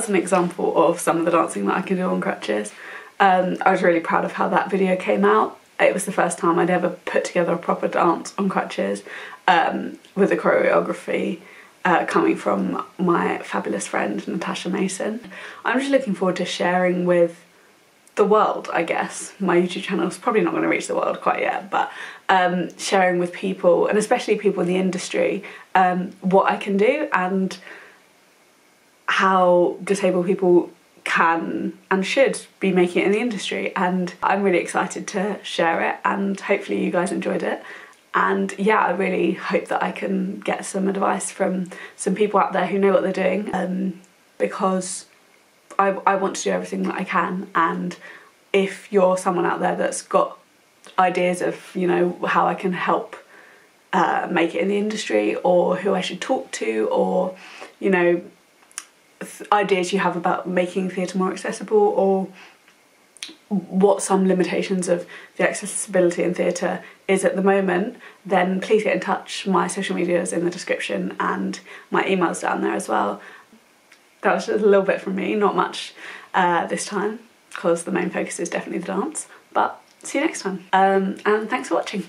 that was an example of some of the dancing that I can do on crutches. Um, I was really proud of how that video came out. It was the first time I'd ever put together a proper dance on crutches um, with a choreography uh, coming from my fabulous friend Natasha Mason. I'm just looking forward to sharing with the world, I guess. My YouTube channel is probably not going to reach the world quite yet, but um, sharing with people, and especially people in the industry, um, what I can do and how disabled people can and should be making it in the industry. And I'm really excited to share it, and hopefully, you guys enjoyed it. And yeah, I really hope that I can get some advice from some people out there who know what they're doing um, because I, I want to do everything that I can. And if you're someone out there that's got ideas of, you know, how I can help uh, make it in the industry or who I should talk to or, you know, ideas you have about making theatre more accessible or what some limitations of the accessibility in theatre is at the moment, then please get in touch. My social media is in the description and my email's down there as well. That was just a little bit from me, not much uh, this time, because the main focus is definitely the dance. But see you next time. Um, and thanks for watching.